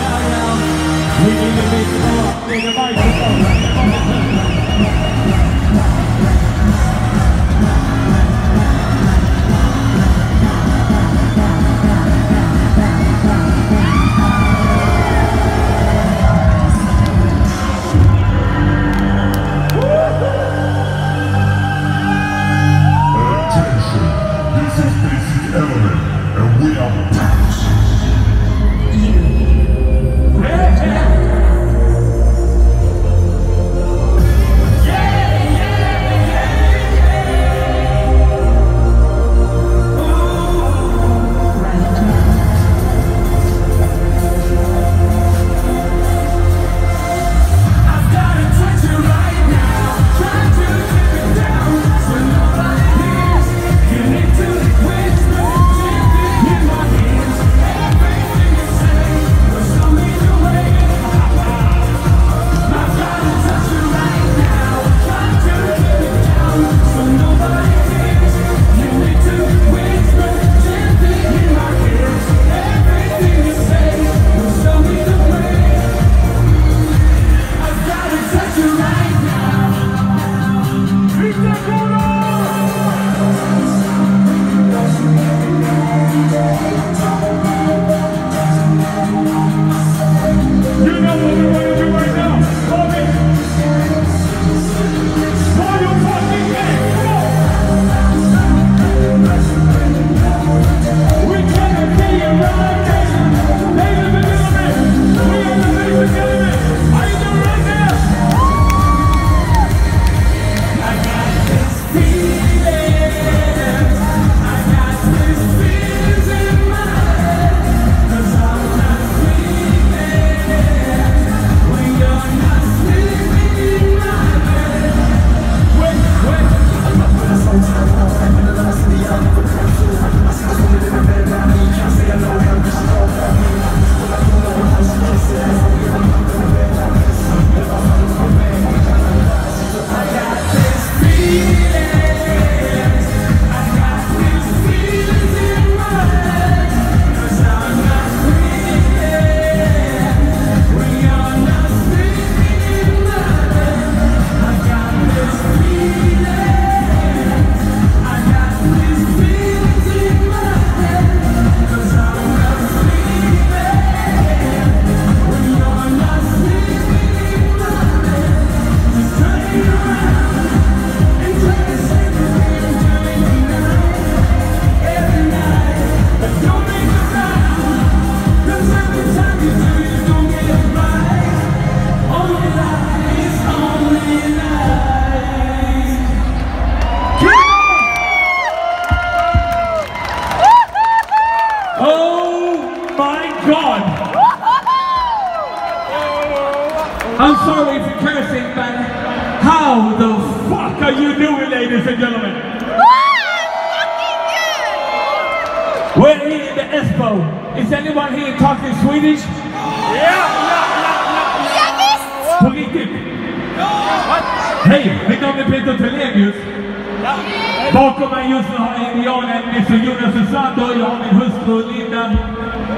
now, now, we need to make more in the microphone. I'm sorry for cursing, but how the fuck are you doing, ladies and gentlemen? We're here in the Expo. Is anyone here talking Swedish? Yeah, yeah, yeah, yeah. På riktigt? Hej, mitt namn är Peter Thelenius. Ja. Bakom mig just nu har jag indianen Mr Jonas Susanto, jag har min hustru Linda.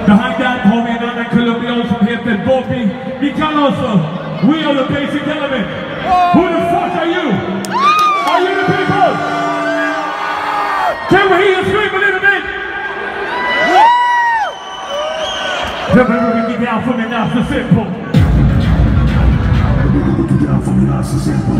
Behind that we have another colombian som heter Bobby. We can also. We are the basic element. Oh. Who the fuck are you? Are you the people? Can we hear you scream a little bit? Never we me down from the nice and simple. Down from the nice and simple.